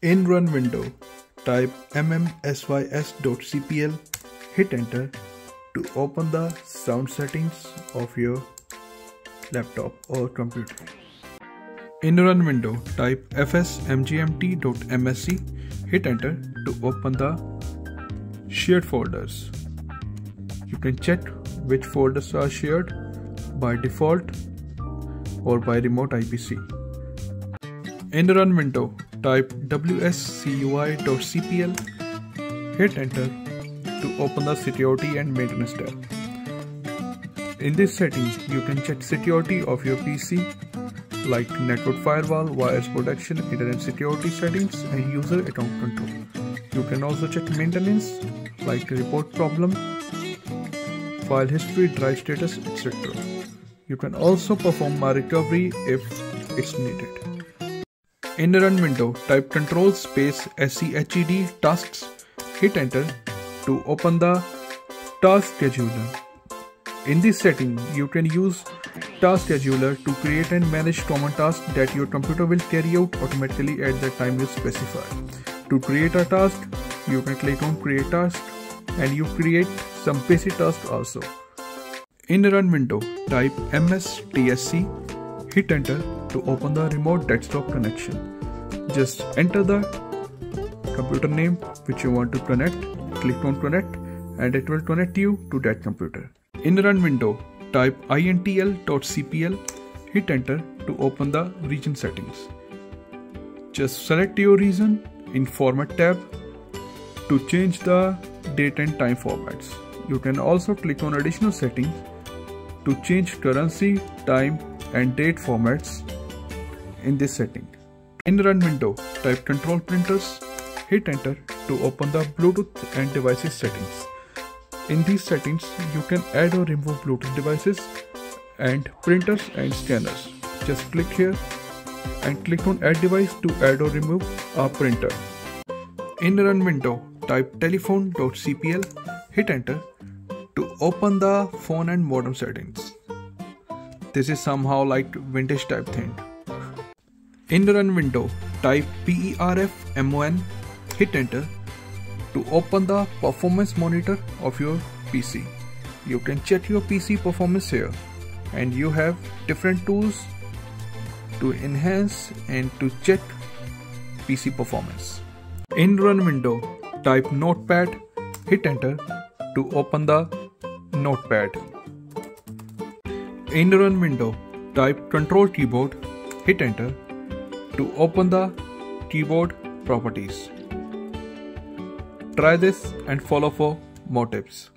In run window, type mmsys.cpl, hit enter to open the sound settings of your laptop or computer. In run window, type fsmgmt.msc, hit enter to open the shared folders. You can check which folders are shared by default or by remote IPC. In the run window, type wscui.cpl, hit enter to open the security and maintenance tab. In this setting, you can check security of your PC like network firewall, virus protection, internet security settings and user account control. You can also check maintenance like report problem, file history, drive status, etc. You can also perform a recovery if it's needed. In the run window, type control space sched tasks, hit enter to open the task scheduler. In this setting, you can use task scheduler to create and manage common tasks that your computer will carry out automatically at the time you specify. To create a task, you can click on create task and you create some basic tasks also. In the run window, type mstsc, hit enter to open the remote desktop connection. Just enter the computer name which you want to connect, click on connect and it will connect you to that computer. In run window, type intl.cpl, hit enter to open the region settings. Just select your region in format tab to change the date and time formats. You can also click on additional settings to change currency, time and date formats in this setting. In run window, type control printers, hit enter to open the Bluetooth and devices settings. In these settings, you can add or remove Bluetooth devices and printers and scanners. Just click here and click on add device to add or remove a printer. In run window, type telephone.cpl, hit enter to open the phone and modem settings. This is somehow like vintage type thing. In the run window, type perfmon, hit enter to open the performance monitor of your PC. You can check your PC performance here and you have different tools to enhance and to check PC performance. In run window, type notepad, hit enter to open the notepad. In the run window, type control keyboard, hit enter to open the keyboard properties. Try this and follow for more tips.